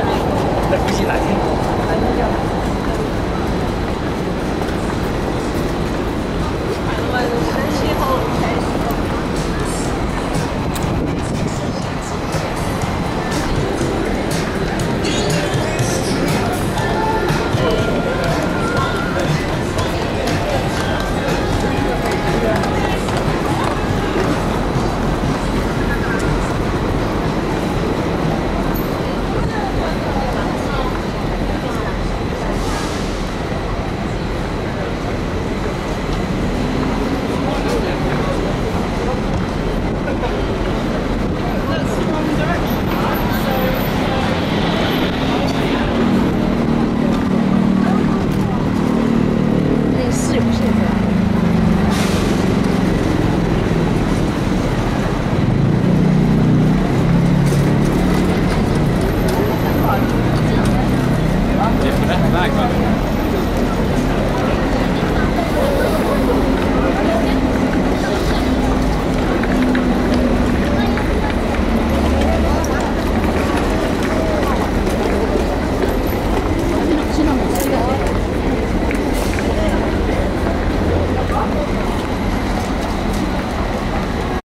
不行哪天哪天 Nein, ich